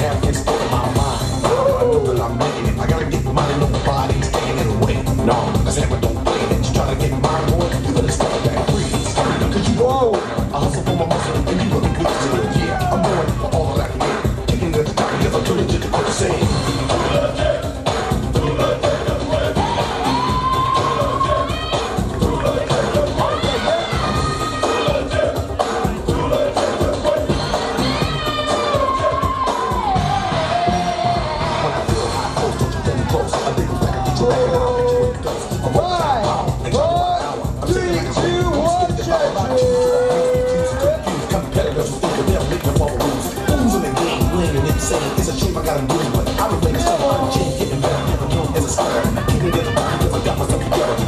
I have is in my mind. I know that I'm. I gotta get away. No, I said, but don't play it. You try to get my boy, you better start that freeze. Cause you Whoa. I hustle for my muscle, and you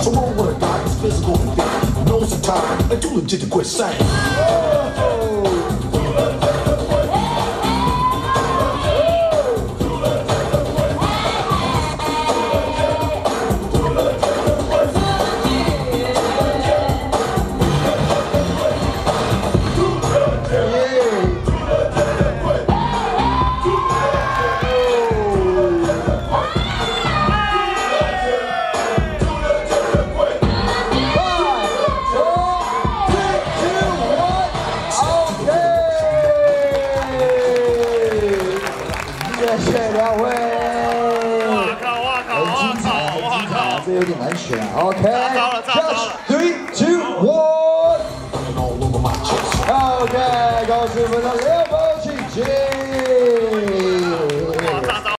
So roll with a guy who's physical and fit. Knows the time, and too legit to quit saying. 有点难选啊。OK，炸着了炸着了 Three, two, one。 All over my chest. OK，告诉我们的六宝请进。